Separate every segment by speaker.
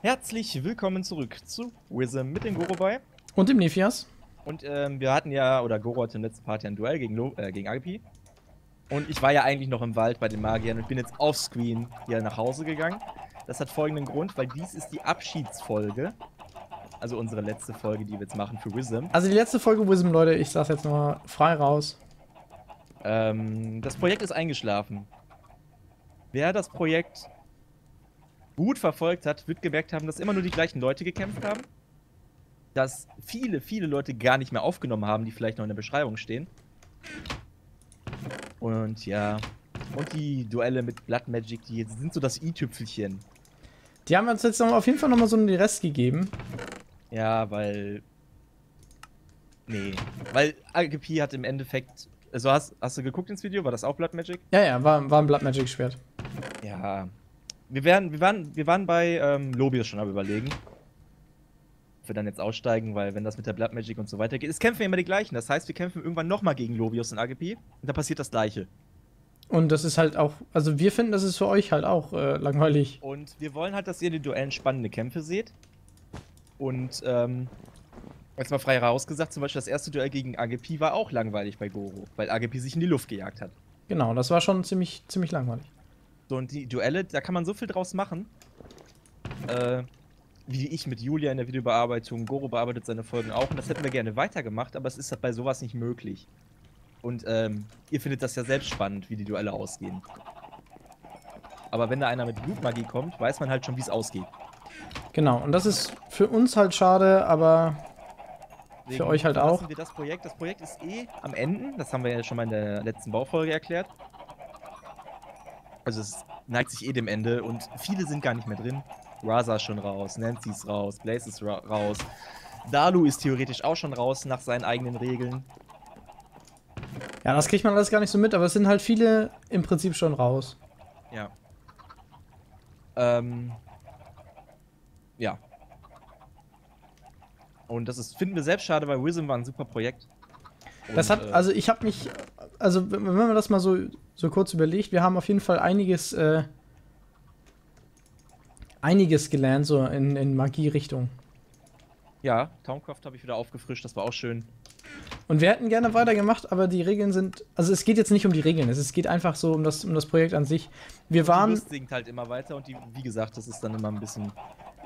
Speaker 1: Herzlich willkommen zurück zu Wism mit den Gorobei.
Speaker 2: Und dem Nephias.
Speaker 1: Und ähm, wir hatten ja, oder Goro hatte im letzten Part ja ein Duell gegen, Lo äh, gegen Agapi. Und ich war ja eigentlich noch im Wald bei den Magiern und bin jetzt offscreen hier nach Hause gegangen. Das hat folgenden Grund, weil dies ist die Abschiedsfolge. Also unsere letzte Folge, die wir jetzt machen für Wism.
Speaker 2: Also die letzte Folge Wism, Leute, ich sag's jetzt nochmal frei raus.
Speaker 1: Ähm, das Projekt ist eingeschlafen. Wer das Projekt gut verfolgt hat, wird gemerkt haben, dass immer nur die gleichen Leute gekämpft haben. Dass viele, viele Leute gar nicht mehr aufgenommen haben, die vielleicht noch in der Beschreibung stehen. Und ja. Und die Duelle mit Blood Magic, die sind so das i-Tüpfelchen.
Speaker 2: Die haben uns jetzt auf jeden Fall nochmal so einen Rest gegeben.
Speaker 1: Ja, weil. Nee. Weil AGP hat im Endeffekt. Also hast, hast du geguckt ins Video? War das auch Blood Magic?
Speaker 2: Ja, ja, war, war ein Blood Magic Schwert.
Speaker 1: Ja. Wir, werden, wir, waren, wir waren bei ähm, Lobius schon am überlegen. Ob wir dann jetzt aussteigen, weil wenn das mit der Blood Magic und so weiter geht, es kämpfen immer die gleichen. Das heißt, wir kämpfen irgendwann nochmal gegen Lobius und AGP und da passiert das gleiche.
Speaker 2: Und das ist halt auch, also wir finden, das ist für euch halt auch äh, langweilig.
Speaker 1: Und wir wollen halt, dass ihr die Duellen spannende Kämpfe seht. Und, ähm, jetzt mal frei rausgesagt, zum Beispiel das erste Duell gegen AGP war auch langweilig bei Goro, weil AGP sich in die Luft gejagt hat.
Speaker 2: Genau, das war schon ziemlich, ziemlich langweilig.
Speaker 1: So, und die Duelle, da kann man so viel draus machen. Äh, wie ich mit Julia in der Videobearbeitung, Goro bearbeitet seine Folgen auch und das hätten wir gerne weitergemacht, aber es ist halt bei sowas nicht möglich. Und ähm, ihr findet das ja selbst spannend, wie die Duelle ausgehen. Aber wenn da einer mit Blutmagie kommt, weiß man halt schon, wie es ausgeht.
Speaker 2: Genau, und das ist für uns halt schade, aber Deswegen für euch halt auch.
Speaker 1: Wir das, Projekt. das Projekt ist eh am Ende, das haben wir ja schon mal in der letzten Baufolge erklärt. Also es neigt sich eh dem Ende und viele sind gar nicht mehr drin. Raza ist schon raus, Nancy ist raus, Blaze ist ra raus. Dalu ist theoretisch auch schon raus nach seinen eigenen Regeln.
Speaker 2: Ja, das kriegt man alles gar nicht so mit, aber es sind halt viele im Prinzip schon raus.
Speaker 1: Ja. Ähm. Ja. Und das ist, finden wir selbst schade, weil Wisdom war ein super Projekt.
Speaker 2: Und, das hat, äh, also ich habe mich, also wenn man das mal so, so kurz überlegt, wir haben auf jeden Fall einiges, äh, einiges gelernt, so in, in Magie-Richtung.
Speaker 1: Ja, Towncraft habe ich wieder aufgefrischt, das war auch schön.
Speaker 2: Und wir hätten gerne weitergemacht, aber die Regeln sind. Also es geht jetzt nicht um die Regeln, es geht einfach so um das, um das Projekt an sich. Wir waren. Die
Speaker 1: Lust sinkt halt immer weiter und die, wie gesagt, das ist dann immer ein bisschen.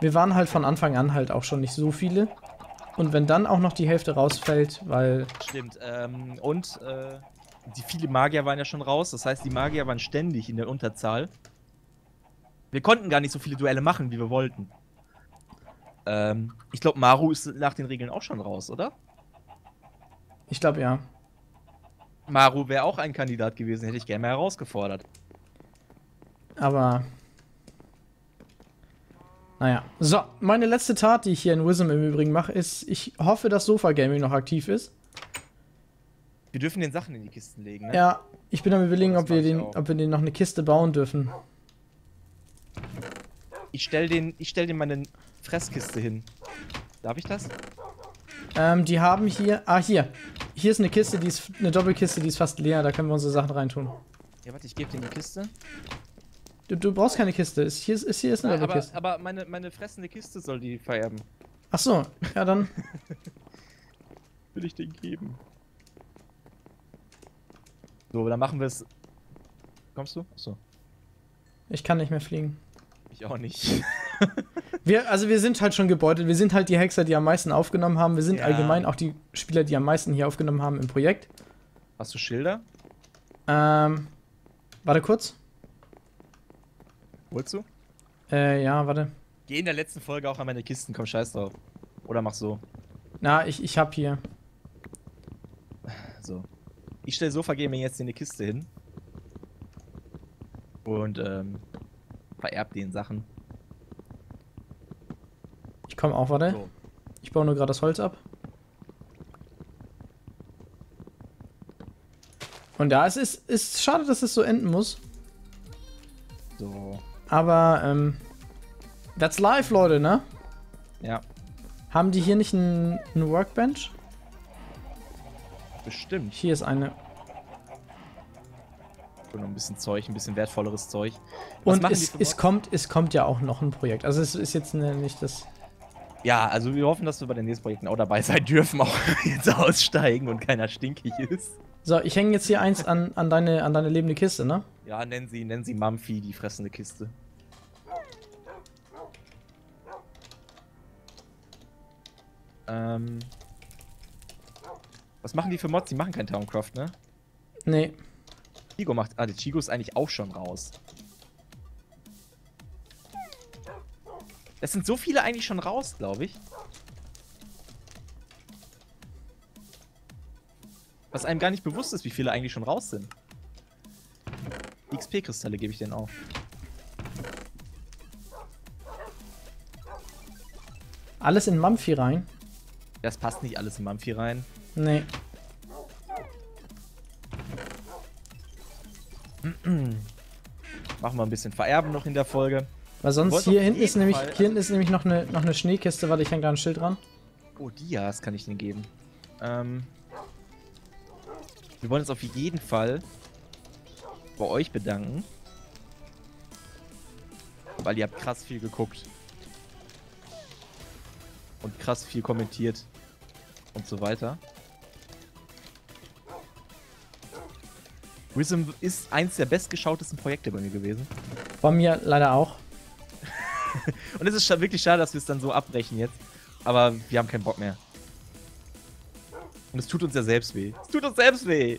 Speaker 2: Wir waren halt von Anfang an halt auch schon nicht so viele. Und wenn dann auch noch die Hälfte rausfällt, weil.
Speaker 1: Stimmt, ähm, und äh, die viele Magier waren ja schon raus, das heißt, die Magier waren ständig in der Unterzahl. Wir konnten gar nicht so viele Duelle machen, wie wir wollten. Ähm, ich glaube, Maru ist nach den Regeln auch schon raus, oder?
Speaker 2: Ich glaube ja.
Speaker 1: Maru wäre auch ein Kandidat gewesen, hätte ich gerne mal herausgefordert.
Speaker 2: Aber. Naja. So, meine letzte Tat, die ich hier in Wisdom im Übrigen mache, ist, ich hoffe, dass Sofa Gaming noch aktiv ist.
Speaker 1: Wir dürfen den Sachen in die Kisten legen, ne?
Speaker 2: Ja, ich bin am überlegen, ob wir, den, ob wir den noch eine Kiste bauen dürfen.
Speaker 1: Ich stell den, ich stell den meine Fresskiste hin. Darf ich das?
Speaker 2: Ähm, die haben hier. Ah, hier. Hier ist eine Kiste, die ist eine Doppelkiste, die ist fast leer. Da können wir unsere Sachen reintun.
Speaker 1: Ja, warte, ich gebe dir die Kiste.
Speaker 2: Du, du, brauchst keine Kiste. Ist, hier, ist, hier ist eine
Speaker 1: Nein,
Speaker 2: Doppelkiste.
Speaker 1: Aber, aber meine, meine fressende Kiste soll die vererben.
Speaker 2: Ach so, ja dann.
Speaker 1: Will ich den geben. So, dann machen wir es. Kommst du? So.
Speaker 2: Ich kann nicht mehr fliegen.
Speaker 1: Ich auch nicht.
Speaker 2: wir, also wir sind halt schon gebeutelt. Wir sind halt die Hexer, die am meisten aufgenommen haben. Wir sind ja. allgemein auch die Spieler, die am meisten hier aufgenommen haben im Projekt.
Speaker 1: Hast du Schilder?
Speaker 2: Ähm, warte kurz.
Speaker 1: Holst du?
Speaker 2: Äh, ja, warte.
Speaker 1: Geh in der letzten Folge auch an meine Kisten, komm, scheiß drauf. Oder mach so.
Speaker 2: Na, ich, ich hab hier.
Speaker 1: Ich stelle Sofa Gaming jetzt in eine Kiste hin. Und, ähm, vererbt den Sachen.
Speaker 2: Ich komme auch, warte. So. Ich baue nur gerade das Holz ab. Und ja, es ist, ist schade, dass es so enden muss.
Speaker 1: So.
Speaker 2: Aber, ähm, that's life, Leute, ne?
Speaker 1: Ja.
Speaker 2: Haben die hier nicht ein, ein Workbench?
Speaker 1: Bestimmt.
Speaker 2: Hier ist eine.
Speaker 1: Und noch ein bisschen Zeug, ein bisschen wertvolleres Zeug.
Speaker 2: Was und es, es, kommt, es kommt ja auch noch ein Projekt. Also es ist jetzt ne, nicht das.
Speaker 1: Ja, also wir hoffen, dass wir bei den nächsten Projekten auch dabei sein dürfen, auch jetzt aussteigen und keiner stinkig ist.
Speaker 2: So, ich hänge jetzt hier eins an, an, deine, an deine lebende Kiste, ne?
Speaker 1: Ja, nennen sie, nennen sie Mumphy, die fressende Kiste. Ähm. Was machen die für Mods? Die machen kein Towncraft, ne?
Speaker 2: Nee.
Speaker 1: Chigo macht. Ah, der Chigo ist eigentlich auch schon raus. Es sind so viele eigentlich schon raus, glaube ich. Was einem gar nicht bewusst ist, wie viele eigentlich schon raus sind. XP-Kristalle gebe ich denen auch.
Speaker 2: Alles in Mamphi rein?
Speaker 1: Das passt nicht alles in Mamphi rein.
Speaker 2: Nee.
Speaker 1: Machen wir ein bisschen Vererben noch in der Folge.
Speaker 2: Weil sonst hier hinten ist nämlich hier hinten ist nämlich noch eine noch eine Schneekiste, weil ich hänge da ein Schild dran.
Speaker 1: Oh, Dias kann ich denen geben. Ähm, wir wollen uns auf jeden Fall bei euch bedanken. Weil ihr habt krass viel geguckt. Und krass viel kommentiert. Und so weiter. Wisdom ist eins der bestgeschautesten Projekte bei mir gewesen.
Speaker 2: Bei mir leider auch.
Speaker 1: Und es ist wirklich schade, dass wir es dann so abbrechen jetzt. Aber wir haben keinen Bock mehr. Und es tut uns ja selbst weh. Es tut uns selbst weh.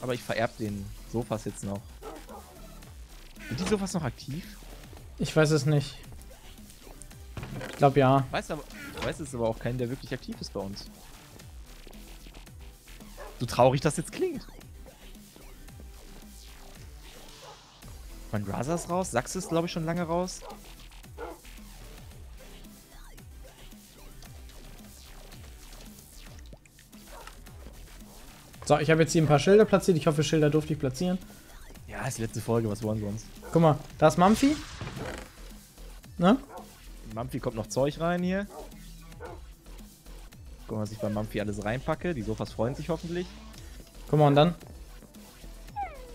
Speaker 1: Aber ich vererb den Sofas jetzt noch. Sind die Sofas noch aktiv?
Speaker 2: Ich weiß es nicht. Ich glaube ja.
Speaker 1: Weiß, aber, ich weiß es aber auch keinen, der wirklich aktiv ist bei uns. So traurig das jetzt klingt. Mein Raza ist raus. Sachs ist, glaube ich, schon lange raus.
Speaker 2: So, ich habe jetzt hier ein paar Schilder platziert. Ich hoffe, Schilder durfte ich platzieren.
Speaker 1: Ja, ist die letzte Folge. Was wollen wir sonst?
Speaker 2: Guck mal, da ist Mumphy. Ne?
Speaker 1: Mumphy kommt noch Zeug rein hier. Guck mal, was ich bei Mumphy alles reinpacke. Die Sofas freuen sich hoffentlich.
Speaker 2: Guck mal, und dann?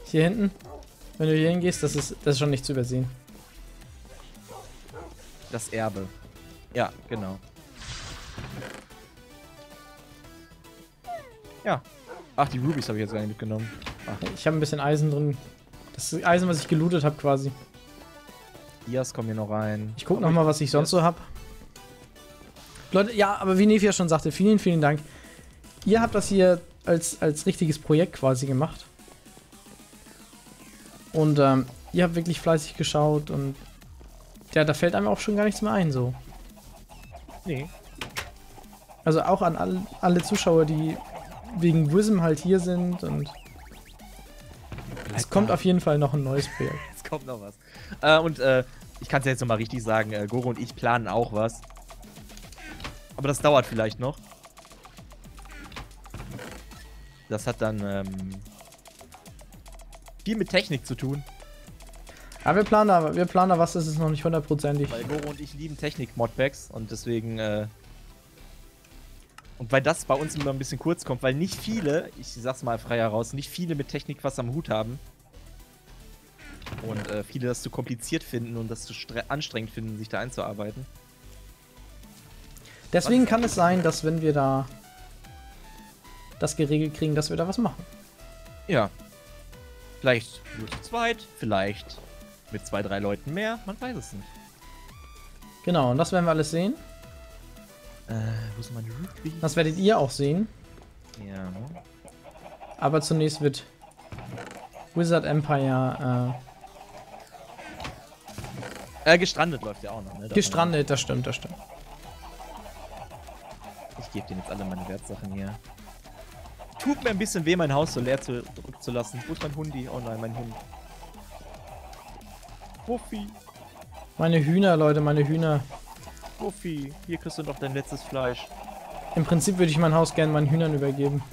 Speaker 2: Hier hinten. Wenn du hier hingehst, das ist, das ist schon nicht zu übersehen.
Speaker 1: Das Erbe. Ja, genau. Ja, Ach, die Rubies habe ich jetzt gar nicht mitgenommen. Ach.
Speaker 2: Ich habe ein bisschen Eisen drin. Das ist Eisen, was ich gelootet habe quasi.
Speaker 1: Dias kommen hier noch rein.
Speaker 2: Ich gucke nochmal, was ich sonst so habe. Leute, ja, aber wie Nefi ja schon sagte, vielen, vielen Dank. Ihr habt das hier als, als richtiges Projekt quasi gemacht. Und ähm, ihr habt wirklich fleißig geschaut und ja, da fällt einem auch schon gar nichts mehr ein, so.
Speaker 1: Nee.
Speaker 2: Also auch an all, alle Zuschauer, die wegen Wism halt hier sind und es kommt auf jeden Fall noch ein neues Projekt.
Speaker 1: es kommt noch was. Äh, und äh, ich kann es ja jetzt nochmal richtig sagen, äh, Goro und ich planen auch was. Aber das dauert vielleicht noch. Das hat dann ähm, viel mit Technik zu tun.
Speaker 2: Ja, wir planen da, wir planen da was, das ist noch nicht hundertprozentig.
Speaker 1: Weil Goro und ich lieben Technik-Modpacks und deswegen äh, und weil das bei uns immer ein bisschen kurz kommt, weil nicht viele, ich sag's mal frei heraus, nicht viele mit Technik was am Hut haben. Und äh, viele das zu kompliziert finden und das zu anstrengend finden, sich da einzuarbeiten.
Speaker 2: Deswegen kann es sein, dass wenn wir da das geregelt kriegen, dass wir da was machen.
Speaker 1: Ja. Vielleicht nur zu zweit, vielleicht mit zwei, drei Leuten mehr, man weiß es nicht.
Speaker 2: Genau, und das werden wir alles sehen.
Speaker 1: Äh, wo ist meine Ruby?
Speaker 2: Das werdet ihr auch sehen.
Speaker 1: Ja.
Speaker 2: Aber zunächst wird Wizard Empire
Speaker 1: äh, äh gestrandet läuft ja auch noch, ne?
Speaker 2: Gestrandet, das stimmt, das stimmt.
Speaker 1: Ich gebe denen jetzt alle meine Wertsachen hier. Tut mir ein bisschen weh, mein Haus so leer zurückzulassen. Wo ist mein Hundi? Oh nein, mein Hund. Wuffi.
Speaker 2: Meine Hühner, Leute, meine Hühner.
Speaker 1: Buffy, hier kriegst du noch dein letztes Fleisch.
Speaker 2: Im Prinzip würde ich mein Haus gerne meinen Hühnern übergeben.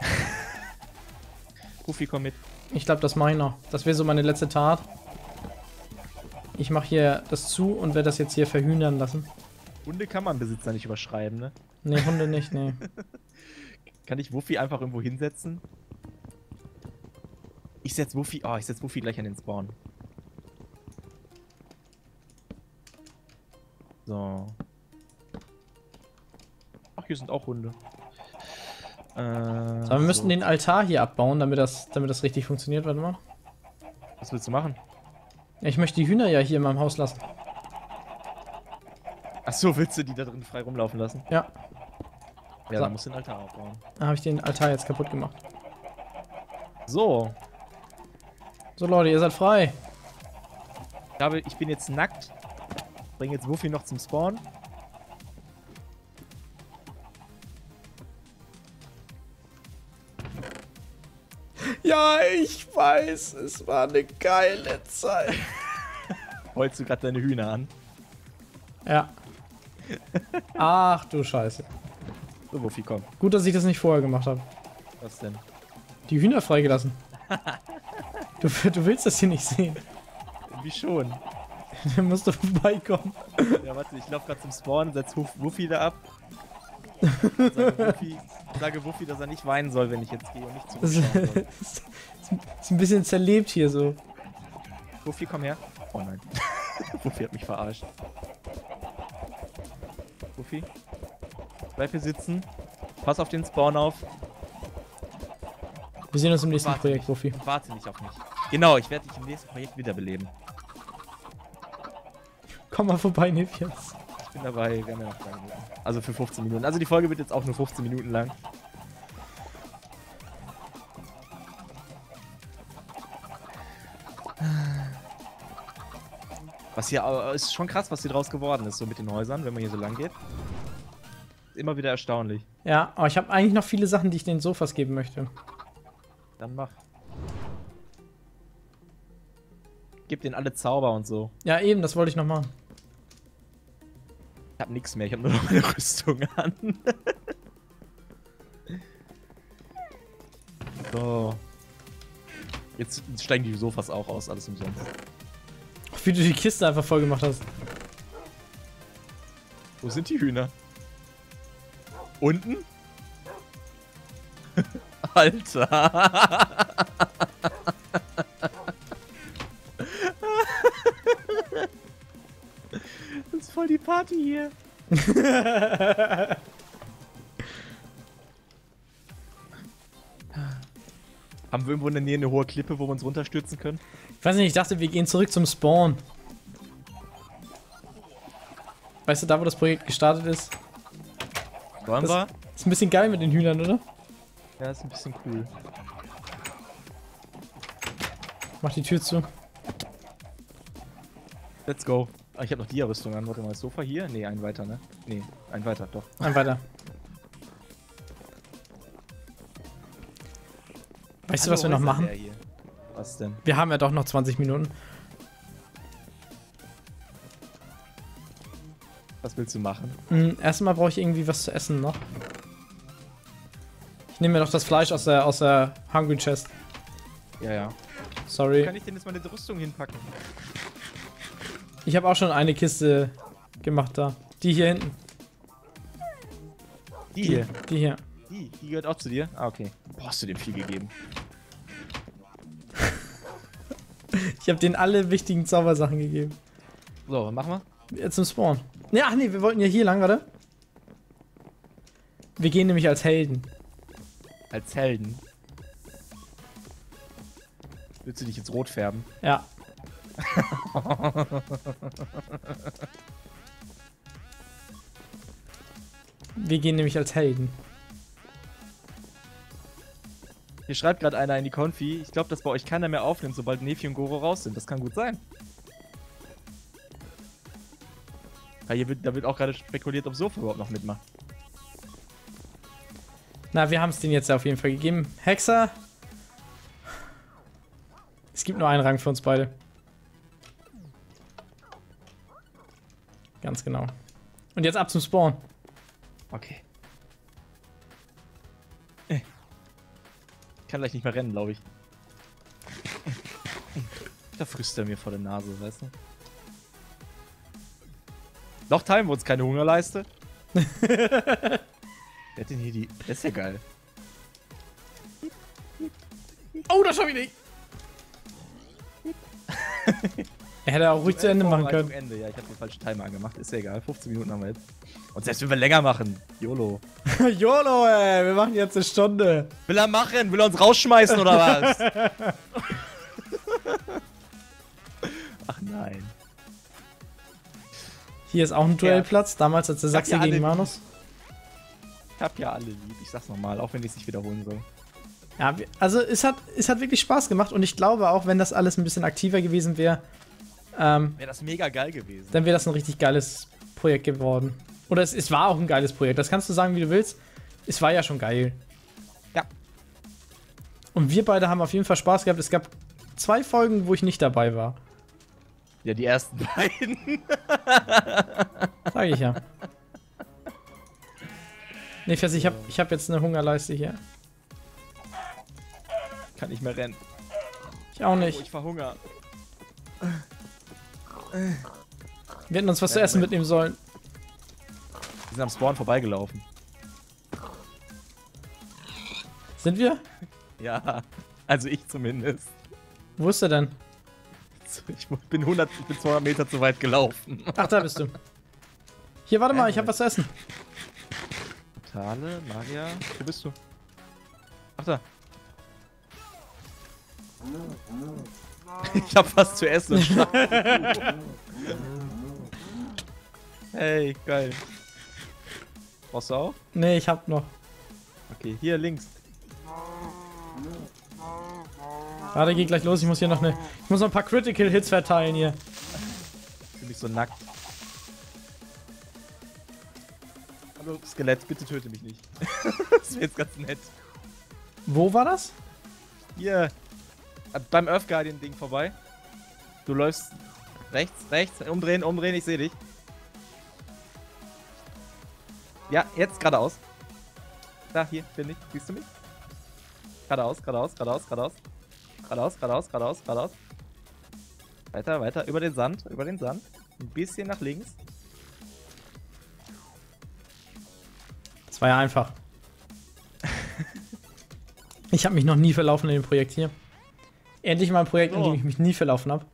Speaker 1: Buffy, komm mit.
Speaker 2: Ich glaube, das mache ich noch. Das wäre so meine letzte Tat. Ich mache hier das zu und werde das jetzt hier verhühnern lassen.
Speaker 1: Hunde kann man Besitzer nicht überschreiben, ne?
Speaker 2: Ne, Hunde nicht, ne.
Speaker 1: Kann ich Wuffi einfach irgendwo hinsetzen? Ich setz Wuffi. Oh, ich setz Wuffi gleich an den Spawn. So. Ach, hier sind auch Hunde. Äh,
Speaker 2: Aber wir müssen
Speaker 1: so.
Speaker 2: den Altar hier abbauen, damit das, damit das richtig funktioniert. Warte mal.
Speaker 1: Was willst du machen?
Speaker 2: Ich möchte die Hühner ja hier in meinem Haus lassen.
Speaker 1: Achso, willst du die da drin frei rumlaufen lassen?
Speaker 2: Ja,
Speaker 1: Ja,
Speaker 2: So.
Speaker 1: dann musst du den Altar aufbauen.
Speaker 2: da habe ich den Altar jetzt kaputt gemacht.
Speaker 1: So,
Speaker 2: So Leute, ihr seid frei.
Speaker 1: ich, habe, ich bin jetzt nackt. Bring jetzt Wuffi noch zum Spawn.
Speaker 2: Ja, ich weiß, es war eine geile Zeit.
Speaker 1: Heulst du gerade deine Hühner an?
Speaker 2: Ja. Ach du Scheiße.
Speaker 1: So, Wuffi, komm.
Speaker 2: Gut, dass ich das nicht vorher gemacht habe.
Speaker 1: Was denn?
Speaker 2: Die Hühner freigelassen. Du, du willst das hier nicht sehen.
Speaker 1: Wie schon.
Speaker 2: Da musst du vorbeikommen.
Speaker 1: Ja, warte, ich laufe gerade zum Spawn, setz Wuffi da ab. Sage Wuffi, sage Wuffi, dass er nicht weinen soll, wenn ich jetzt gehe und nicht
Speaker 2: Das
Speaker 1: zurückschauen
Speaker 2: ist,
Speaker 1: soll.
Speaker 2: ist ein bisschen zerlebt hier so.
Speaker 1: Wuffi, komm her. Oh nein. Wuffi hat mich verarscht. Wuffi, bleib hier sitzen. Pass auf den Spawn auf.
Speaker 2: Wir sehen uns im nächsten
Speaker 1: Warte
Speaker 2: Projekt,
Speaker 1: nicht. Und warte nicht auf mich. Genau, ich werde dich im nächsten Projekt wiederbeleben.
Speaker 2: Komm mal vorbei, Nippians.
Speaker 1: Ich bin dabei, wir haben ja noch zwei Minuten. Also für 15 Minuten. Also die Folge wird jetzt auch nur 15 Minuten lang. Was hier ist schon krass, was hier draus geworden ist, so mit den Häusern, wenn man hier so lang geht. Immer wieder erstaunlich.
Speaker 2: Ja, aber ich habe eigentlich noch viele Sachen, die ich den Sofas geben möchte.
Speaker 1: Dann mach. Gib denen alle Zauber und so.
Speaker 2: Ja, eben, das wollte ich noch machen.
Speaker 1: Ich hab nix mehr, ich hab nur noch meine Rüstung an. so. Jetzt steigen die Sofas auch aus, alles umsonst.
Speaker 2: Wie du die Kiste einfach voll gemacht hast.
Speaker 1: Wo sind die Hühner? Unten? Alter. das ist voll die Party hier. Haben wir irgendwo in der Nähe eine hohe Klippe, wo wir uns runterstürzen können?
Speaker 2: Ich weiß nicht, ich dachte, wir gehen zurück zum Spawn. Weißt du, da wo das Projekt gestartet ist?
Speaker 1: Wollen
Speaker 2: Das-
Speaker 1: wir?
Speaker 2: Ist ein bisschen geil mit den Hühnern, oder?
Speaker 1: Ja, ist ein bisschen cool.
Speaker 2: Mach die Tür zu.
Speaker 1: Let's go. Ah, ich habe noch Dia-Rüstung an. Warte mal, das Sofa hier? Nee, ein weiter, ne? Nee, ein weiter, doch.
Speaker 2: Ein weiter. Weißt du, was wir noch machen?
Speaker 1: Was denn?
Speaker 2: Wir haben ja doch noch 20 Minuten.
Speaker 1: Was willst du machen?
Speaker 2: Hm, erstmal brauche ich irgendwie was zu essen noch. Ich nehme mir noch das Fleisch aus der, aus der Hungry Chest.
Speaker 1: Ja, ja. Wo
Speaker 2: Sorry.
Speaker 1: kann ich denn jetzt meine Rüstung hinpacken?
Speaker 2: Ich habe auch schon eine Kiste gemacht da. Die hier hinten.
Speaker 1: Die hier.
Speaker 2: Die hier.
Speaker 1: Die, die gehört auch zu dir? Ah, okay. Boah, hast du dem viel gegeben.
Speaker 2: Ich habe denen alle wichtigen Zaubersachen gegeben.
Speaker 1: So, was machen wir?
Speaker 2: Jetzt zum Spawn. Ja, ach nee, wir wollten ja hier lang, warte. Wir gehen nämlich als Helden.
Speaker 1: Als Helden. Willst du dich jetzt rot färben?
Speaker 2: Ja. wir gehen nämlich als Helden.
Speaker 1: Hier schreibt gerade einer in die Konfi, ich glaube, dass bei euch keiner mehr aufnimmt, sobald Nefi und Goro raus sind. Das kann gut sein. Ja, hier wird, da wird auch gerade spekuliert, ob Sofa überhaupt noch mitmacht.
Speaker 2: Na, wir haben es denen jetzt auf jeden Fall gegeben. Hexer. Es gibt nur einen Rang für uns beide. Ganz genau. Und jetzt ab zum Spawn.
Speaker 1: Okay. Ich kann gleich nicht mehr rennen, glaube ich. Da frisst er mir vor der Nase, weißt du? Noch teilen wir uns keine Hungerleiste. Wer hat denn hier die... Das ist ja geil.
Speaker 2: Oh, das schaffe ich nicht! er hätte auch ruhig zu Ende machen können.
Speaker 1: Ende. Ja, ich habe den falschen Timer angemacht. Ist ja egal. 15 Minuten haben wir jetzt. Und selbst wenn wir länger machen. YOLO.
Speaker 2: YOLO, ey. Wir machen jetzt eine Stunde.
Speaker 1: Will er machen? Will er uns rausschmeißen oder was? Ach nein.
Speaker 2: Hier ist auch ein Duellplatz. Damals als der Sachse ja gegen Manus.
Speaker 1: Ich hab ja alle lieb. Ich sag's nochmal, auch wenn ich es nicht wiederholen soll.
Speaker 2: Ja, also es hat, es hat wirklich Spaß gemacht und ich glaube auch, wenn das alles ein bisschen aktiver gewesen wäre,
Speaker 1: ähm, wäre das mega geil gewesen.
Speaker 2: Dann wäre das ein richtig geiles Projekt geworden. Oder es, es war auch ein geiles Projekt. Das kannst du sagen, wie du willst. Es war ja schon geil.
Speaker 1: Ja.
Speaker 2: Und wir beide haben auf jeden Fall Spaß gehabt. Es gab zwei Folgen, wo ich nicht dabei war.
Speaker 1: Ja, die ersten beiden.
Speaker 2: Sag ich ja. Ne, Fess, ich hab, ich hab jetzt eine Hungerleiste hier.
Speaker 1: Kann nicht mehr rennen.
Speaker 2: Ich auch nicht.
Speaker 1: Oh, ich verhungere.
Speaker 2: Wir hätten uns was zu essen mitnehmen sollen.
Speaker 1: Wir sind am Spawn vorbeigelaufen.
Speaker 2: Sind wir?
Speaker 1: Ja, also ich zumindest.
Speaker 2: Wo ist er denn?
Speaker 1: Ich bin 100, ich bin 200 Meter zu weit gelaufen.
Speaker 2: Ach, da bist du. Hier, warte mal, ich hab was zu essen.
Speaker 1: Portale, Magier, wo bist du? Ach da. Ich hab was zu essen. hey, geil. Brauchst du auch?
Speaker 2: Nee, ich hab noch.
Speaker 1: Okay, hier links.
Speaker 2: Warte, geht gleich los. Ich muss hier noch eine. Ich muss noch ein paar Critical Hits verteilen hier.
Speaker 1: Ich bin nicht so nackt. Hallo, Skelett, bitte töte mich nicht. das wäre jetzt ganz nett.
Speaker 2: Wo war das?
Speaker 1: Hier. Beim Earth Guardian Ding vorbei. Du läufst rechts, rechts, umdrehen, umdrehen, ich sehe dich. Ja, jetzt geradeaus. Da, hier, bin ich. Siehst du mich? Geradeaus, geradeaus, geradeaus, geradeaus. Geradeaus, geradeaus, geradeaus, geradeaus. Weiter, weiter, über den Sand, über den Sand. Ein bisschen nach links.
Speaker 2: Das war ja einfach. ich habe mich noch nie verlaufen in dem Projekt hier. Endlich mal ein Projekt, oh. in dem ich mich nie verlaufen habe.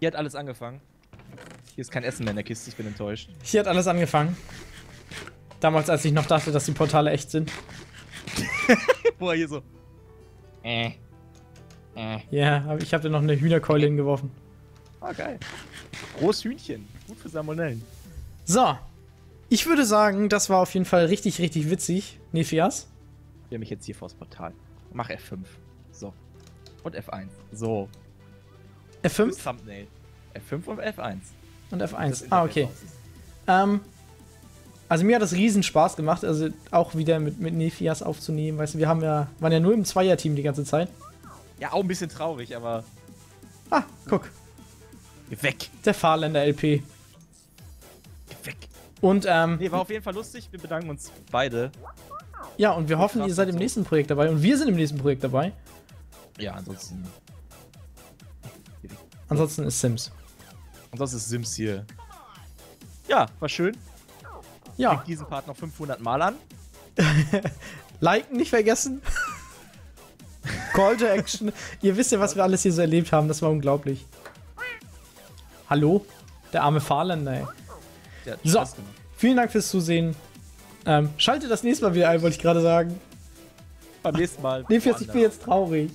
Speaker 1: Hier hat alles angefangen. Hier ist kein Essen mehr in der Kiste, ich bin enttäuscht.
Speaker 2: Hier hat alles angefangen. Damals, als ich noch dachte, dass die Portale echt sind.
Speaker 1: Boah, hier so.
Speaker 2: Äh. Äh. Ja, aber ich habe dir noch eine Hühnerkeule hingeworfen.
Speaker 1: Ah, geil. Großhühnchen. Gut für Salmonellen.
Speaker 2: So. Ich würde sagen, das war auf jeden Fall richtig, richtig witzig. Nephias?
Speaker 1: Ich will mich jetzt hier vors Portal. Mach F5. So. Und F1. So.
Speaker 2: F5?
Speaker 1: Thumbnail. F5 und F1.
Speaker 2: Und F1. Ah, okay. Ähm, also mir hat das riesen Spaß gemacht, also auch wieder mit, mit Nephias aufzunehmen. Weißt du, wir haben ja, waren ja nur im Zweierteam die ganze Zeit.
Speaker 1: Ja, auch ein bisschen traurig, aber.
Speaker 2: Ah, guck.
Speaker 1: Geh weg.
Speaker 2: Der Fahrländer LP.
Speaker 1: Geh weg.
Speaker 2: Und, ähm.
Speaker 1: Nee, war auf jeden Fall lustig. Wir bedanken uns beide.
Speaker 2: Ja, und wir hoffen, ihr seid im nächsten Projekt dabei. Und wir sind im nächsten Projekt dabei.
Speaker 1: Ja, ansonsten.
Speaker 2: Ansonsten ist Sims.
Speaker 1: Ansonsten ist Sims hier. Ja, war schön.
Speaker 2: Ja.
Speaker 1: Klickt diesen Part noch 500 Mal an.
Speaker 2: Liken nicht vergessen. Call to Action. Ihr wisst ja, was wir alles hier so erlebt haben. Das war unglaublich. Hallo? Der arme Fahrländer, ey. So, vielen Dank fürs Zusehen. Ähm, schaltet das nächste Mal wieder ein, wollte ich gerade sagen.
Speaker 1: Beim nächsten Mal.
Speaker 2: Nee, ich bin jetzt traurig.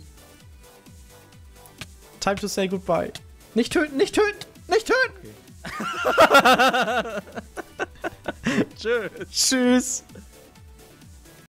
Speaker 2: Time to say goodbye. Nicht töten, nicht töten, nicht töten!
Speaker 1: Okay. Tschüss.
Speaker 2: Tschüss.